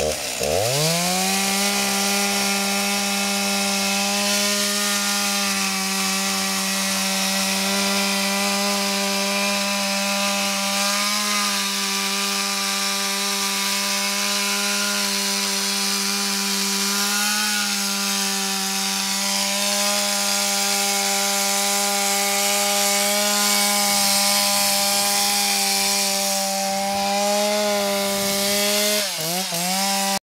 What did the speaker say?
Oh,